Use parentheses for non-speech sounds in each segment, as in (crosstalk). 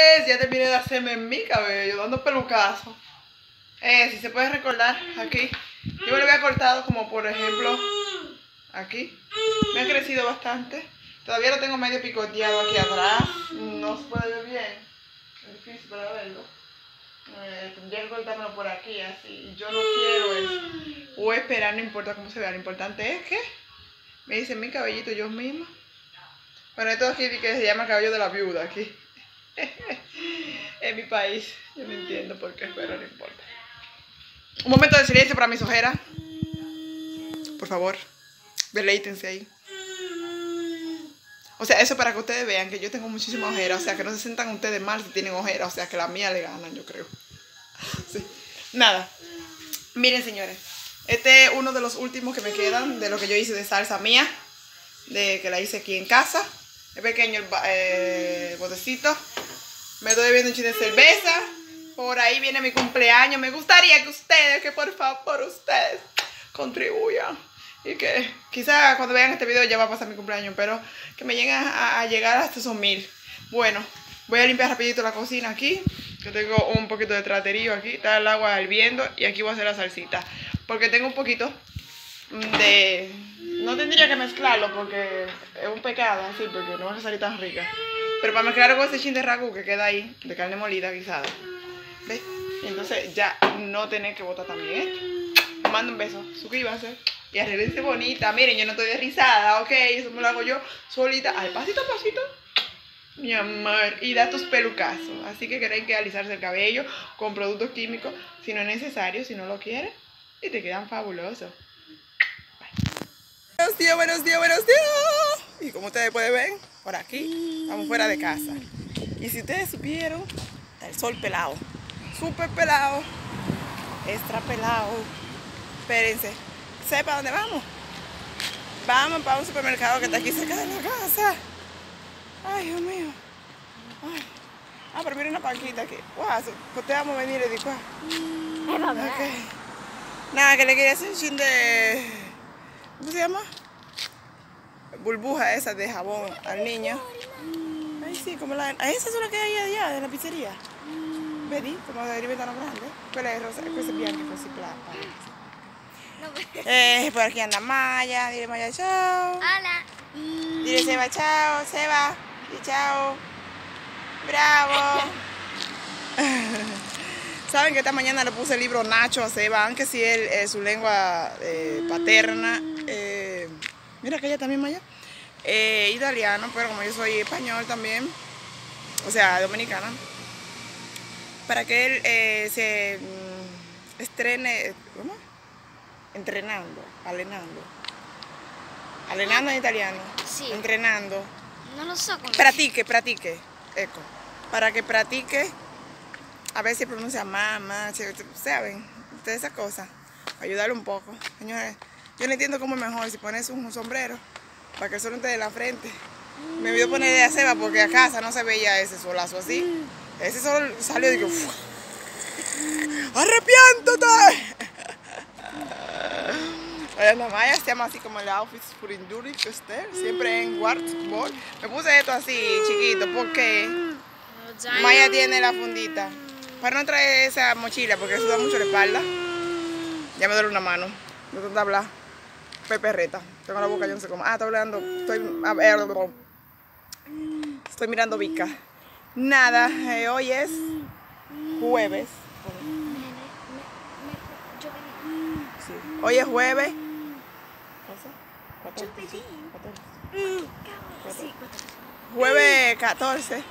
señores, ya terminé de hacerme mi cabello, dando pelucazo. Eh, si se puede recordar, aquí. Yo me lo había cortado como por ejemplo, aquí. Me ha crecido bastante. Todavía lo tengo medio picoteado aquí atrás. No se puede ver bien. Es difícil para verlo. Eh, tendría que cortármelo por aquí, así. Yo no quiero eso. O esperar, no importa cómo se vea. Lo importante es que me dicen mi cabellito yo misma. Bueno, esto aquí que se llama cabello de la viuda aquí. (laughs) en mi país. Yo no entiendo por qué, pero no importa. Un momento de silencio para mis ojeras. Por favor, deleítense ahí. O sea, eso para que ustedes vean que yo tengo muchísimas ojeras. O sea, que no se sientan ustedes mal si tienen ojeras. O sea, que la mía le ganan, yo creo. (laughs) Sí. Nada. Miren, señores. Este es uno de los últimos que me quedan de lo que yo hice de salsa mía. De que la hice aquí en casa. Es pequeño el eh, botecito. Me doy bebiendo un chiste de cerveza. Por ahí viene mi cumpleaños. Me gustaría que ustedes, que por favor ustedes contribuyan. Y que quizá cuando vean este video ya va a pasar mi cumpleaños. Pero que me lleguen a, llegar hasta esos mil. Bueno, voy a limpiar rapidito la cocina aquí. Que tengo un poquito de traterío aquí. Está el agua hirviendo. Y aquí voy a hacer la salsita. Porque tengo un poquito de... No tendría que mezclarlo porque es un pecado así. Porque no va a salir tan rica. Pero para mezclar con ese chin de ragu que queda ahí. De carne molida guisada. ¿Ves? Entonces ya no tener que botar también esto. Les mando un beso. Suscríbanse. Y arreglense bonita. Miren, yo no estoy de risada, ok. Eso me lo hago yo solita. Al pasito a pasito. Mi amor. Y da tus pelucazos. Así que queréis que alisarse el cabello con productos químicos. Si no es necesario, si no lo quieres. Y te quedan fabulosos. Buenos días, buenos días, buenos días. Y como ustedes pueden ver, por aquí estamos fuera de casa. Y si ustedes supieron, está el sol pelado. Súper pelado. Extra pelado. Espérense. ¿Sepa dónde vamos? Vamos para un supermercado que está aquí cerca de la casa. Ay, Dios mío. Ay. Ah, pero mira una panquita aquí. Wow, pues te vamos a venir y digo. Okay. Nada, que le quería hacer un chin de. ¿Cómo se llama? Burbuja esa de jabón al niño. Ay, sí, como la. Esa es la que hay allá, de la pizzería. Vedi, como de diventano grande. Quella è rosa, questa è bianca così plata. Eh, por aquí anda Maya, dile Maya chao. Hola. Dile Seba chao, Seba, y chao. Bravo. (laughs) Saben que esta mañana le puse el libro Nacho a Seba, aunque si él, eh, su lengua eh, paterna, mira que ella también Maya, eh, italiano, pero como yo soy español también, o sea, dominicana, para que él eh, se mm, estrene, ¿cómo? Entrenando, alenando. Alenando en italiano. Sí. Entrenando. Non lo so come. Pratique, pratique. Ecco. Para que pratique, a ver si pronuncia mamá, ¿saben? Todas esas cosas. Ayudarle un poco. Señores, yo no entiendo cómo es mejor si pones un sombrero para que el sol no te dé la frente. Me olvidó poner de ceba porque a casa no se veía ese solazo así. Ese sol salió y digo, "Fu- ¡arrepiéntate! (laughs) Oye, la Maya se llama así como el outfit for Endurance Esther, siempre en Wartburg. Me puse esto así chiquito porque. Maya tiene la fundita. Para no traer esa mochila porque suda mucho la espalda. Ya me duele una mano. No tanta hablar. Peperreta. Tengo la boca, yo no sé cómo. Ah, estoy hablando. Estoy, a ver, estoy mirando Vika. Nada, eh, hoy es jueves. Sí. Hoy es jueves. Yo pedí. 14. Sí, Jueves 14.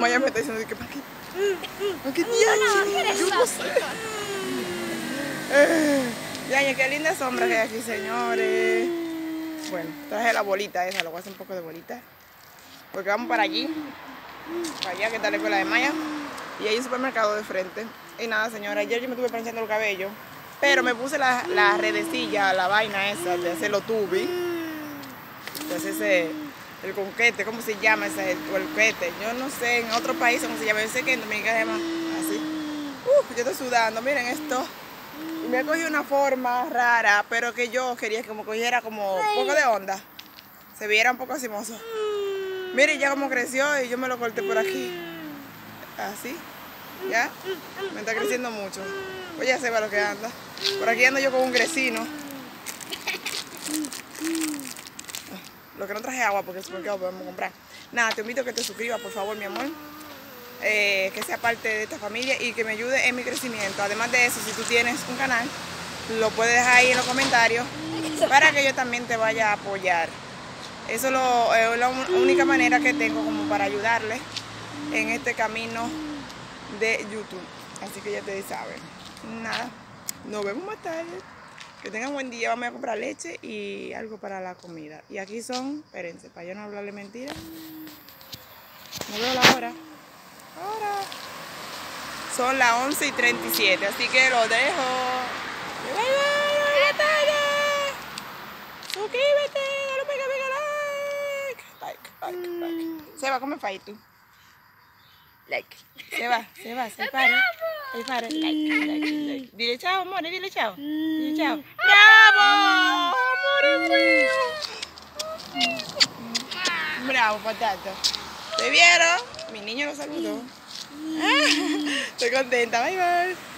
Maya me está diciendo que para qué. ¿Para qué? Yo no sé. Ya, qué linda sombra que hay aquí, señores. Bueno, traje la bolita esa, lo voy a hacer un poco de bolita. Porque vamos para allí. Para allá, que está la escuela de Maya. Y hay un supermercado de frente. Y nada, señora, ayer yo me estuve planchando el cabello. Pero me puse la, la redecilla, la vaina esa de hacerlo tubi. Entonces ese, el conquete, ¿cómo se llama ese? El conquete. Yo no sé en otro país cómo se llama. Yo sé que en Dominicana se llama así. Uf, yo estoy sudando, miren esto. Y me ha cogido una forma rara, pero que yo quería que como cogiera como un poco de onda. Se viera un poco asimoso. Miren ya como creció y yo me lo corté por aquí. Así. ¿Ya? Me está creciendo mucho. Pues ya se va lo que anda. Por aquí ando yo con un gresino. Lo que no traje agua porque es porque lo podemos comprar. Nada, te invito a que te suscribas, por favor, mi amor. Eh, que sea parte de esta familia y que me ayude en mi crecimiento. Además de eso, si tú tienes un canal, lo puedes dejar ahí en los comentarios para que yo también te vaya a apoyar. Eso es la única manera que tengo como para ayudarle en este camino de YouTube. Así que ya te saben. Nada, nos vemos más tarde. Que tengan buen día. Vamos a comprar leche y algo para la comida. Y aquí son, espérense, para yo no hablarle mentiras. No veo la hora. Ahora. Son las 11 y 37, así que lo dejo. Bye, bye, buenas tardes. Suscríbete, dale pega, pega, like. Like, like, like. Se va, come fai tú. Like. (laughs) Se va, se va, se para. Se para. Like, like, like. Dile chao, amore, dile chao. Dile chao. ¡Bravo! Amore mío. Bravo, patata. ¿Te vieron? Mi niño lo saludó. (laughs) Estoy contenta, bye bye.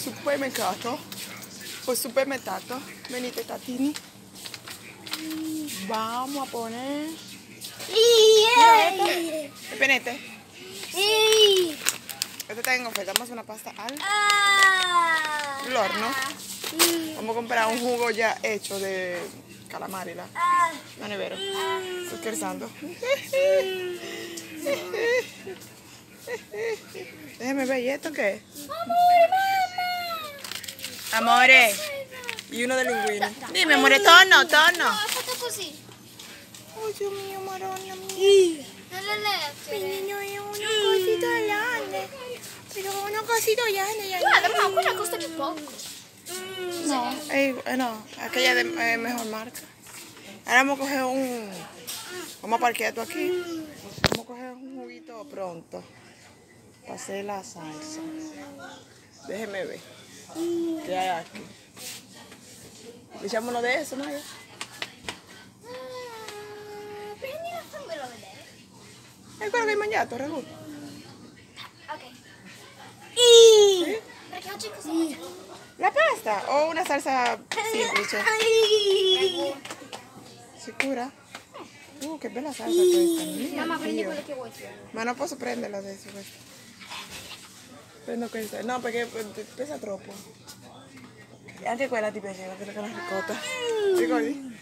En el supermercado. Pues. Venite, Tatini. Vamos a poner. Penete. Este está en oferta. Vamos a hacer una pasta al horno. Vamos a comprar un jugo ya hecho de calamari, la, la nevera. Estoy crezando. Déjeme ver, ¿y esto qué es? Amore. Y uno de linguini. Dime, amore, tono, tono. fatto così. Ay, Dios mío, marona mía. Non le lettere. niño es una cosita grande. Pero una cosita grande. ya Guarda, ma quella costa più poco. No, eh, no, aquella de eh, mejor marca. Ahora vamos a coger un. Vamos a parquear esto aquí. Vamos a coger un juguito pronto. Para hacer la salsa. Déjeme ver. ¿Qué hay aquí? Uno de eso. Prendi vedere. Es quello che hai mangiato, Ragù. Ok. ¿Sí? Perché oggi cosa? ¿La pasta o una salsa semplice? Sicura? Uh, che bella salsa questa. Mio Mamma, prendi Dio. quello che vuoi. Ma non posso prenderla adesso questa. Prendo questa. No, perché pesa troppo. E anche quella ti piaceva, quella con la ricotta. Ricordi?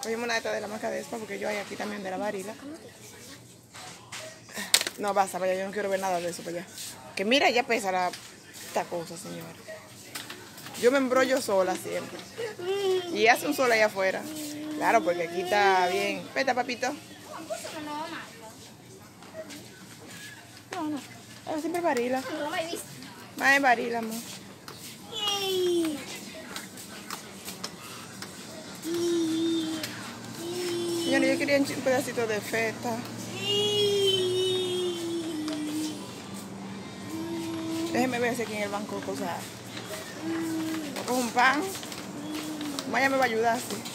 Cogimos una de la marca de Espa porque yo hay aquí también de la varila. No, basta, vaya, yo no quiero ver nada de eso para allá. Que mira, ya pesa la, esta cosa, señora. Yo me embrollo sola siempre. Y hace un sol allá afuera. Claro, porque aquí está bien. Vete, papito. È una no. Eh, siempre varila. Non l'ho mai vista. Más varila, amor. Señora, yo quería un pedacito de feta. Déjeme ver si aquí en el banco cosas. Cojo un pan. Maya me va a ayudar, sí.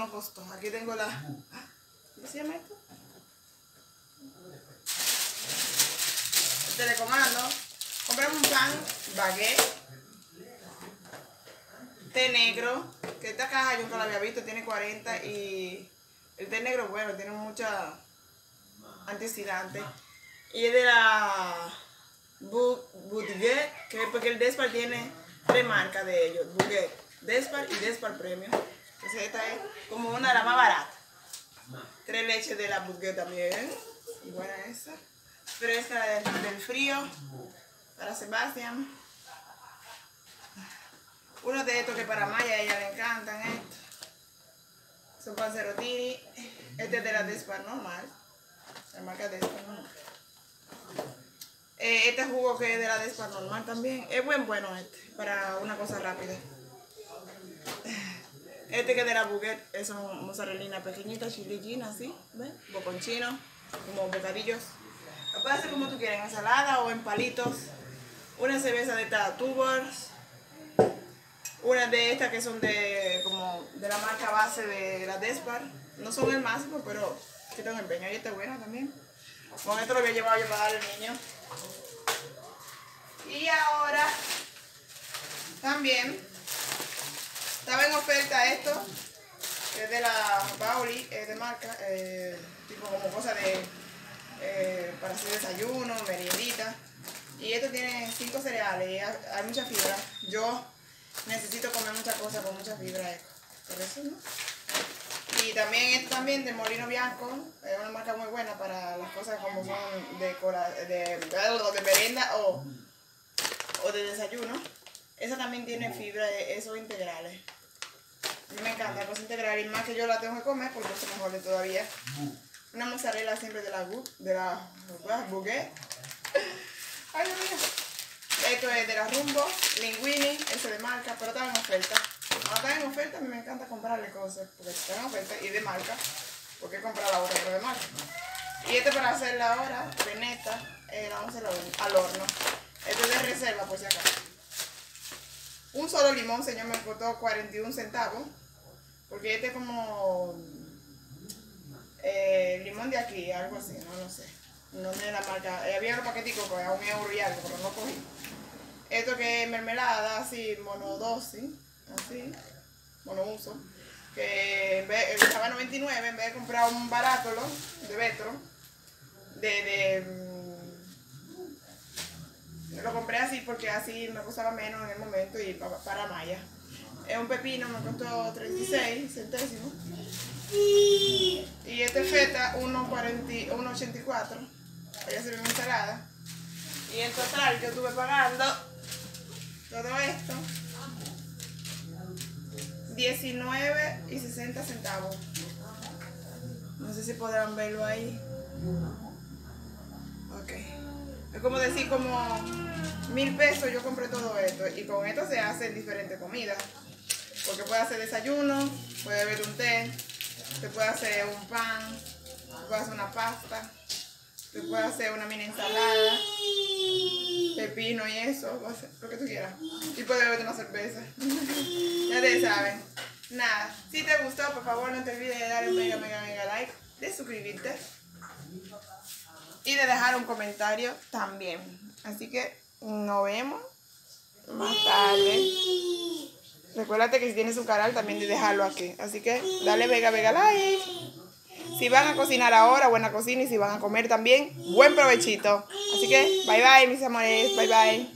Nos costó. Aquí tengo la... ¿Cómo se llama esto? El telecomando. Compramos un pan baguette, té negro, que esta caja yo nunca la había visto, tiene 40 y el té negro, bueno, tiene mucha antioxidante. Y es de la Budget, que porque el Despar tiene tres marcas de ellos, Budget, Despar y Despar Premium. Entonces esta es como una de las más baratas. Tres leches de la Budget también, y buena esa. Fresca del, del frío, para Sebastián. Uno de estos que para Maya a ella le encantan estos. Son panzerotini. Este es de la Despar normal. La marca Despar normal. Eh, este jugo que es de la Despar normal también. Es buen bueno este, para una cosa rápida. Este que es de la Buguet, es son mozzarellina pequeñita, chilillina, así, ¿ves? Boconchino, como bocadillos. Lo puedes hacer como tú quieras, en ensalada o en palitos. Una cerveza de esta Tubers. Una de estas que son de como de la marca base de la Despar. No son el máximo, pero que tengo empeño. Y esta es buena también. Con esto lo voy a llevar yo para darle al niño. Y ahora también estaba en oferta esto, que es de la Bauli, es de marca, eh, tipo como cosa de eh, para hacer desayuno, meriendita. Y esto tiene cinco cereales y hay, mucha fibra. Yo necesito comer muchas cosas con mucha fibra, eh, por eso, ¿no? Y también esto también de Molino Bianco, es una marca muy buena para las cosas como son de, cora- de, de merienda o, o de desayuno. Esa también tiene fibra, de esos integrales. A mí me encanta, cosas integrales, y más que yo la tengo que comer porque es mejor de todavía. Una mozzarella siempre de la gu, de la. (laughs) Ay, Dios mío. Esto es de la Rumbo, Linguini, ese de marca, pero está en oferta. Cuando está en oferta, a mí me encanta comprarle cosas, porque está en oferta y de marca, porque he comprado la otra, pero de marca. Y este para hacerla ahora, de neta, eh, la vamos a hacer al- al horno. Este es de reserva, por si acaso. Un solo limón, señor, me costó 41 centavos, porque este es como eh, limón de aquí, algo así, no lo sé. No sé la marca. Eh, había unos paqueticos que a un euro y algo, pero no cogí. Esto que es mermelada, así, monodosis, así, monouso. Que en vez, estaba a 99, en vez de comprar un barato ¿no? de Betro, de, lo compré así porque así me costaba menos en el momento y pa- para Maya. Es un pepino, me costó 36 centésimos. Y este feta, 1.40 1.84. Voy a hacer mi ensalada. Y en total yo estuve pagando todo esto 19 y 60 centavos. No sé si podrán verlo ahí. Ok. Es como decir como mil pesos yo compré todo esto y con esto se hacen diferentes comidas. Porque puede hacer desayuno, puede beber un té, te puede hacer un pan, te puede hacer una pasta, te puede hacer una mini ensalada, pepino y eso, lo que tú quieras. Y puede beber una cerveza. (laughs) ya ustedes saben. nada, si te gustó, por favor no te olvides de dar un mega, mega, mega like, de suscribirte de dejar un comentario también. Así que nos vemos más tarde. Recuérdate que si tienes un canal también de dejarlo aquí. Así que dale vega, vega like. Si van a cocinar ahora, buena cocina. Y si van a comer también, buen provechito. Así que bye bye, mis amores. Bye bye.